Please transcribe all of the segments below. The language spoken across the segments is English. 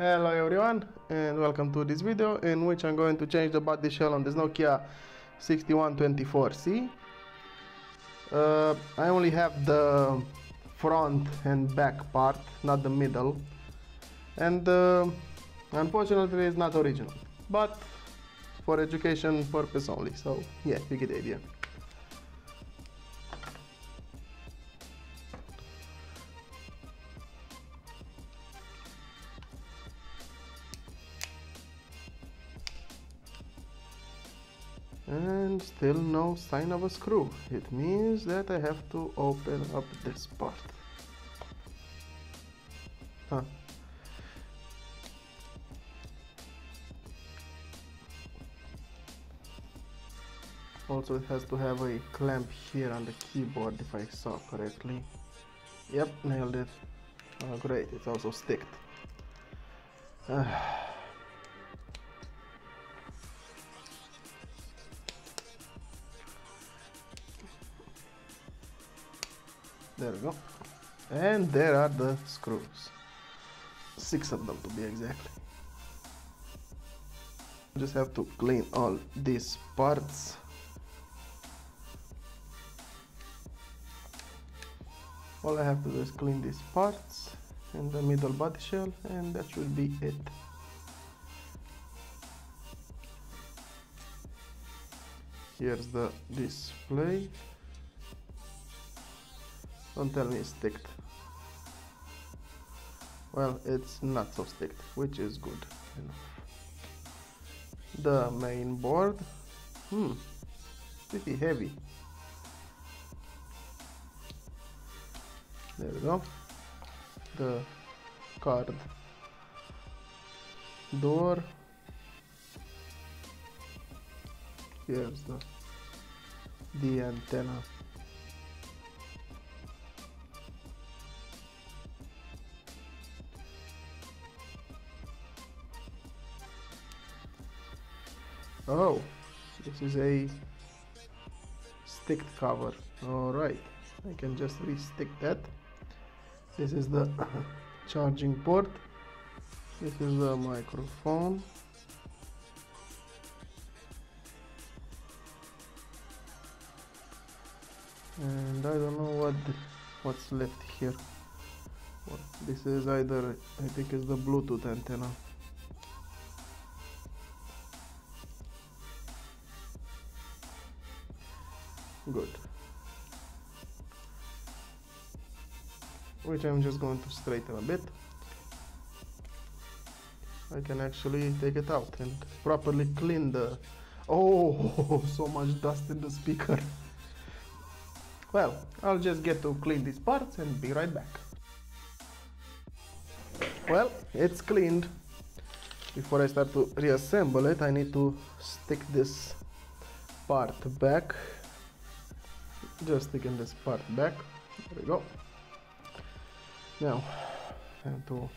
Hello everyone and welcome to this video in which I'm going to change the body shell on this Nokia 6124C. Uh, I only have the front and back part, not the middle. And uh, unfortunately it's not original, but for education purpose only, so yeah, you get the idea. And still no sign of a screw. It means that I have to open up this part. Huh. Also it has to have a clamp here on the keyboard if I saw correctly. Yep nailed it. Oh, great it's also sticked. Uh, there we go. And there are the screws. Six of them to be exactly just have to clean all these parts. All I have to do is clean these parts and the middle body shell and that should be it. Here's the display don't tell me it's sticked. Well, it's not so sticked, which is good The main board, hmm, pretty heavy. There we go. The card door. Here's the the antenna Oh, this is a sticked cover. Alright, I can just re-stick that. This is the charging port. This is the microphone. And I don't know what what's left here. This is either I think it's the Bluetooth antenna. Good. Which I'm just going to straighten a bit. I can actually take it out and properly clean the oh so much dust in the speaker. Well I'll just get to clean these parts and be right back. Well it's cleaned. Before I start to reassemble it I need to stick this part back just taking this part back. There we go. Now and to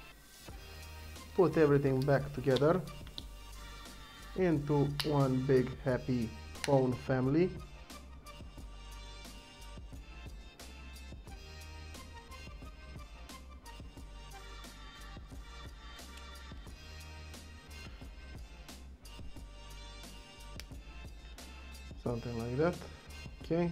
put everything back together into one big happy phone family. Something like that. Okay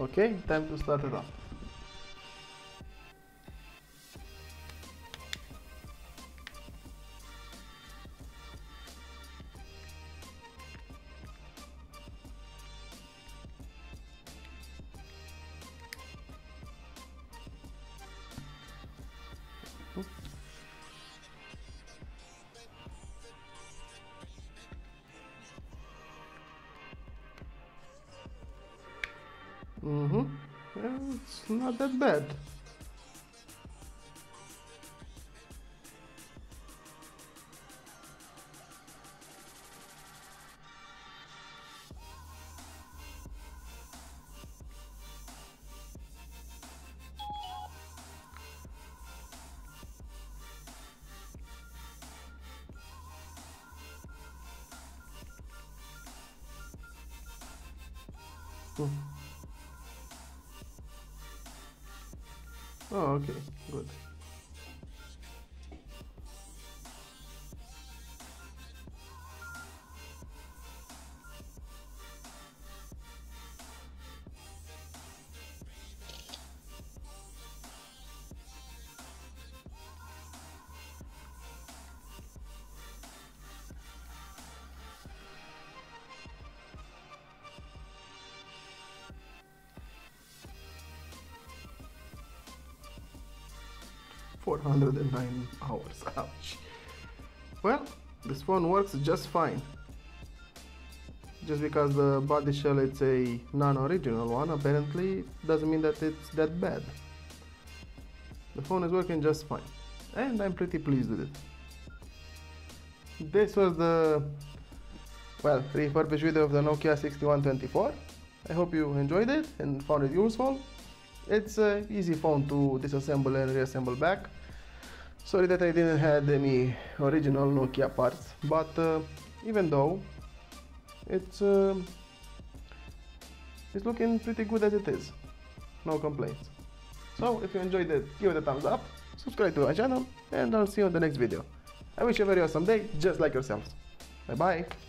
okay time to start it up not that bad. Hmm. Oh, okay, good. Four hundred and nine hours. Ouch. Well, this phone works just fine. Just because the body shell it's a non-original one, apparently doesn't mean that it's that bad. The phone is working just fine, and I'm pretty pleased with it. This was the well refurbished video of the Nokia 6124. I hope you enjoyed it and found it useful. It's an easy phone to disassemble and reassemble back. Sorry that I didn't had any original Nokia parts, but uh, even though it's uh, it's looking pretty good as it is. No complaints. So if you enjoyed it, give it a thumbs up, subscribe to my channel, and I'll see you in the next video. I wish you a very awesome day, just like yourselves. Bye bye.